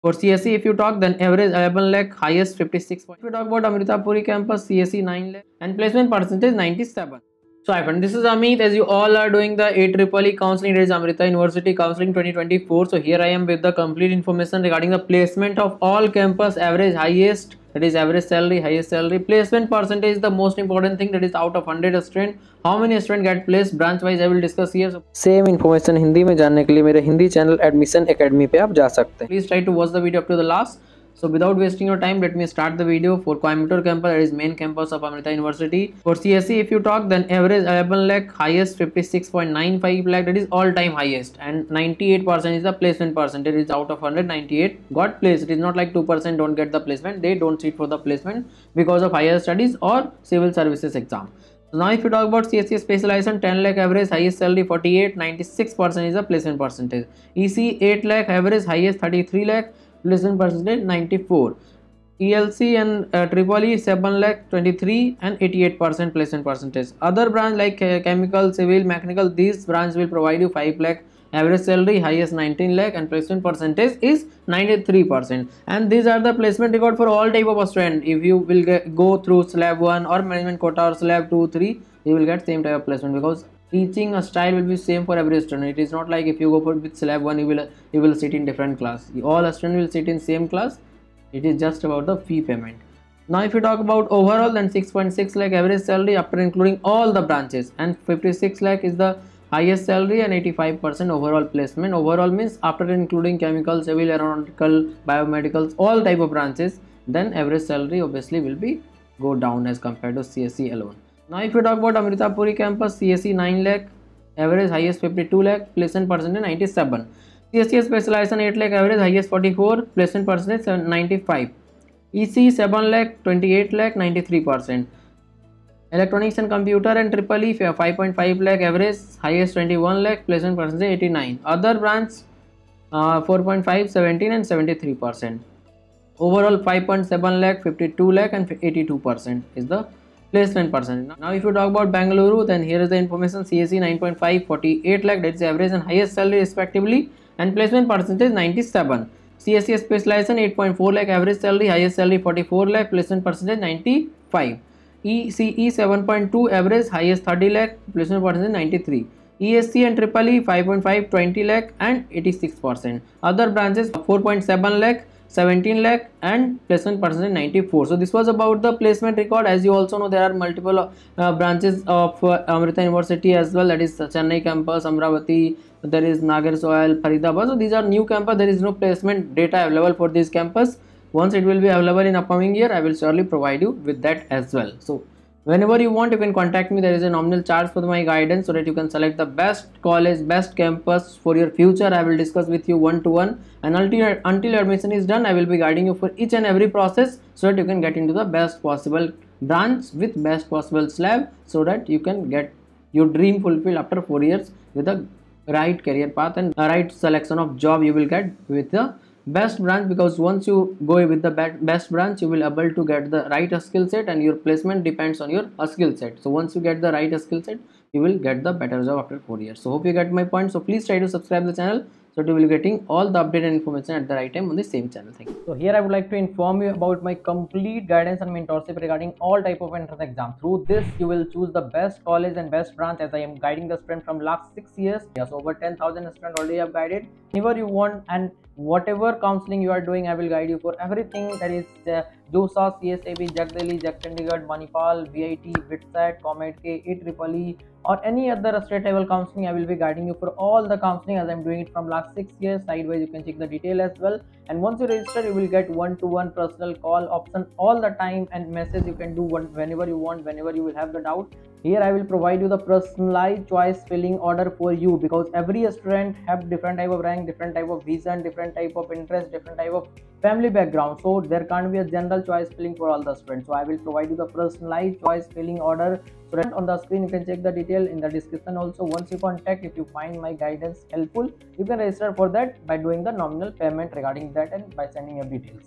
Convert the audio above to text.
For CSE, if you talk, then average 11 lakh, highest 56. If you talk about Amritapuri campus, CSE 9 lakh, and placement percentage 97. So, hi friend, this is Amit. As you all are doing the AEEE counseling, it is Amrita University Counseling 2024. So, here I am with the complete information regarding the placement of all campus average highest that is average salary highest salary placement percentage is the most important thing that is out of 100 student how many student get placed branch wise i will discuss here so, same information Hindi में जानने के लिए मेरे Hindi channel admission academy पे आप जा सकते हैं please try to watch the video up to the last so without wasting your time let me start the video. For coimbatore campus that is main campus of amrita university. For CSE, if you talk then average 11 lakh highest 56.95 lakh that is all time highest. And 98 percent is the placement percentage is out of 198 got placed it is not like 2 percent don't get the placement they don't sit for the placement because of higher studies or civil services exam. So now if you talk about CSE specialization 10 lakh average highest salary 48 96 percent is the placement percentage. EC 8 lakh average highest 33 lakh placement percentage 94 ELC and uh, Triple E 7 lakh 23 and 88 percent placement percentage. Other branch like uh, chemical civil mechanical these branch will provide you 5 lakh average salary highest 19 lakh and placement percentage is 93 percent. And these are the placement record for all type of student. If you will get, go through slab 1 or management quota or slab 2 3 you will get same type of placement because teaching a style will be same for every student. It is not like if you go for with slab 1 you will you will sit in different class. All student will sit in same class. It is just about the fee payment. Now if you talk about overall then 6.6 lakh average salary after including all the branches. And 56 lakh is the highest salary and 85 percent overall placement. Overall means after including chemical civil aeronautical biomedicals all type of branches then average salary obviously will be go down as compared to CSE alone now if you talk about amrita puri campus csc 9 lakh average highest 52 lakh placement percentage 97 CSE specialization 8 lakh average highest 44 placement percentage 95 EC 7 lakh 28 lakh 93 percent electronics and computer and triple E 5.5 lakh average highest 21 lakh placement percentage 89 other branch uh, 4.5 17 and 73 percent overall 5.7 lakh 52 lakh and 82 percent is the placement percentage. Now if you talk about bangalore then here is the information CSE 9.5 48 lakh that is average and highest salary respectively and placement percentage 97 CSE specialization 8.4 lakh average salary highest salary 44 lakh placement percentage 95 ECE 7.2 average highest 30 lakh placement percentage 93 ESC and triple E 5.5 20 lakh and 86 percent. Other branches 4.7 lakh 17 lakh and placement percentage 94 so this was about the placement record. As you also know there are multiple uh, branches of uh, amrita university as well. That is chennai campus amravati there is Nagercoil faridabad. So these are new campus. There is no placement data available for this campus. Once it will be available in upcoming year i will surely provide you with that as well. So whenever you want you can contact me. There is a nominal charge for my guidance so that you can select the best college best campus for your future. I will discuss with you one to one and until until admission is done i will be guiding you for each and every process so that you can get into the best possible branch with best possible slab so that you can get your dream fulfilled after four years with a right career path and a right selection of job you will get with the best branch because once you go with the best branch you will able to get the right skill set and your placement depends on your skill set. So once you get the right skill set you will get the better job after four years. So hope you get my point. So please try to subscribe the channel so you will be getting all the updated information at the right time on the same channel. Thank you. So here i would like to inform you about my complete guidance and mentorship regarding all type of entrance exam. Through this you will choose the best college and best branch as i am guiding the student from last six years. Yes over 10000 students already have guided. Whenever you want and whatever counseling you are doing i will guide you for everything that is uh, JoSAA, CSAB, JAC Delhi, JAC Chandigarh, Manipal, VIT, VITSAT, COMEDK, EEE or any other state level counseling I will be guiding you for all the counseling as I'm doing it from last 6 years. Sideways you can check the detail as well. And once you register you will get one to one personal call option all the time and message you can do whenever you want whenever you will have the doubt here i will provide you the personalized choice filling order for you because every student have different type of rank different type of vision different type of interest different type of family background. So there can't be a general choice filling for all the students. So i will provide you the personalized choice filling order. So that on the screen you can check the detail in the description also. Once you contact if you find my guidance helpful you can register for that by doing the nominal payment regarding that and by sending your details